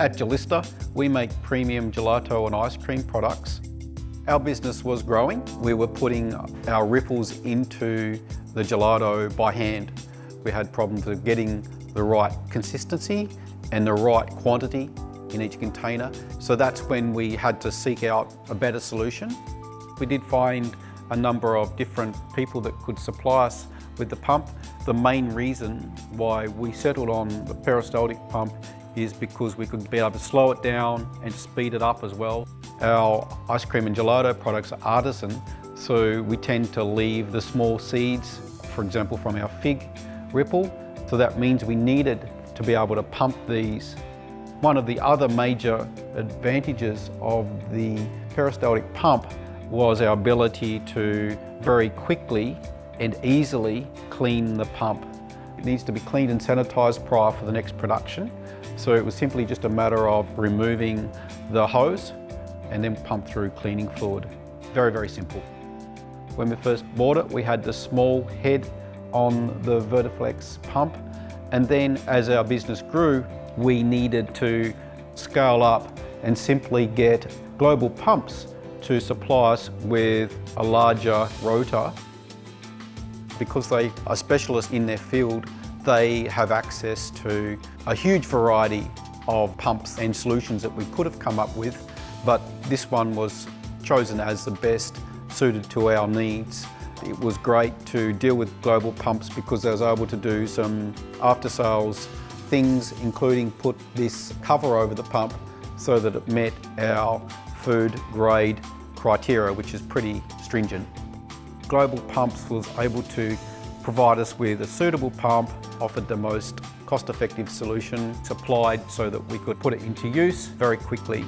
At Gelista, we make premium gelato and ice cream products. Our business was growing. We were putting our ripples into the gelato by hand. We had problems with getting the right consistency and the right quantity in each container. So that's when we had to seek out a better solution. We did find a number of different people that could supply us with the pump. The main reason why we settled on the peristaltic pump is because we could be able to slow it down and speed it up as well. Our ice cream and gelato products are artisan, so we tend to leave the small seeds, for example from our fig ripple, so that means we needed to be able to pump these. One of the other major advantages of the peristaltic pump was our ability to very quickly and easily clean the pump. It needs to be cleaned and sanitised prior for the next production. So it was simply just a matter of removing the hose and then pump through cleaning fluid. Very, very simple. When we first bought it, we had the small head on the Verderflex pump. And then as our business grew, we needed to scale up and simply get global pumps to supply us with a larger rotor. Because they are specialists in their field, they have access to a huge variety of pumps and solutions that we could have come up with, but this one was chosen as the best suited to our needs. It was great to deal with global pumps because I was able to do some after sales things, including put this cover over the pump so that it met our food grade criteria, which is pretty stringent. Global Pumps was able to provide us with a suitable pump, offered the most cost-effective solution, supplied so that we could put it into use very quickly.